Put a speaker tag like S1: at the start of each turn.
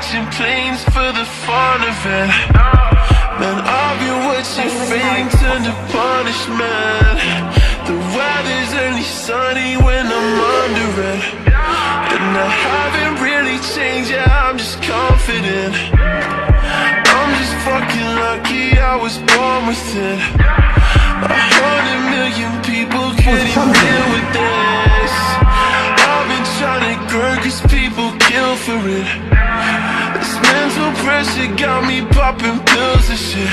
S1: catching planes for the fun of it. Man, I've been watching fame turn to punishment. The weather's only sunny when I'm under it. And I haven't really changed, yeah, I'm just confident. I'm just fucking lucky I was born with it. A hundred million people couldn't deal with this. I've been trying to grow cause people kill for it. Pressure got me popping pills and shit.